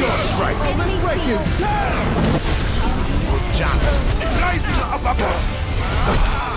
Your strike! Oh, let's break him down! Rising up above!